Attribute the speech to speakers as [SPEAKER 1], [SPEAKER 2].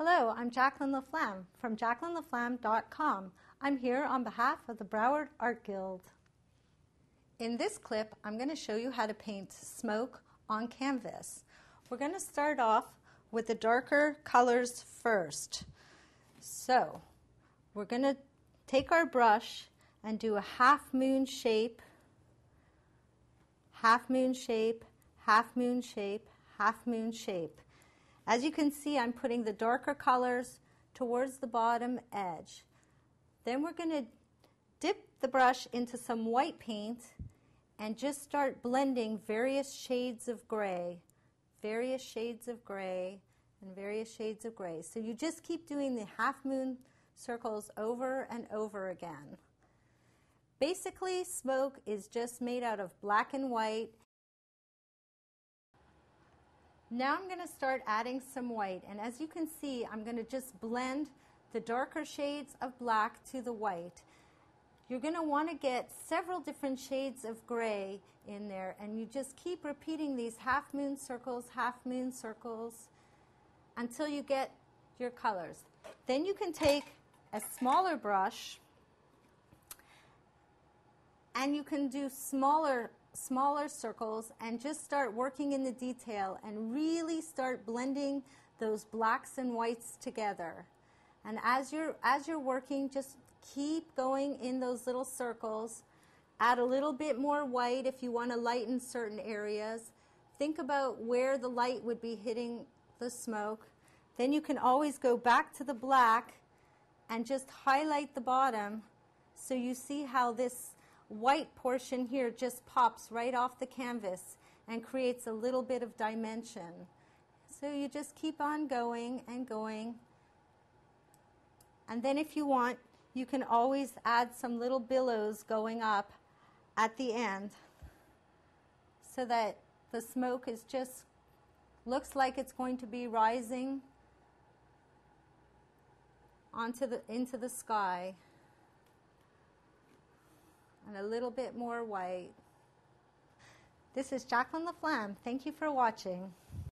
[SPEAKER 1] Hello, I'm Jacqueline LaFlamme from jacquelinelaflamme.com. I'm here on behalf of the Broward Art Guild. In this clip, I'm going to show you how to paint smoke on canvas. We're going to start off with the darker colors first. So, we're going to take our brush and do a half moon shape, half moon shape, half moon shape, half moon shape. As you can see, I'm putting the darker colors towards the bottom edge. Then we're going to dip the brush into some white paint and just start blending various shades of gray, various shades of gray, and various shades of gray. So you just keep doing the half moon circles over and over again. Basically, smoke is just made out of black and white now I'm going to start adding some white and as you can see I'm going to just blend the darker shades of black to the white. You're going to want to get several different shades of gray in there and you just keep repeating these half moon circles, half moon circles until you get your colors. Then you can take a smaller brush and you can do smaller smaller circles and just start working in the detail and really start blending those blacks and whites together. And as you're as you're working, just keep going in those little circles. Add a little bit more white if you want to lighten certain areas. Think about where the light would be hitting the smoke. Then you can always go back to the black and just highlight the bottom so you see how this white portion here just pops right off the canvas and creates a little bit of dimension. So you just keep on going and going. And then if you want, you can always add some little billows going up at the end so that the smoke is just looks like it's going to be rising onto the into the sky and a little bit more white. This is Jacqueline LaFlamme. Thank you for watching.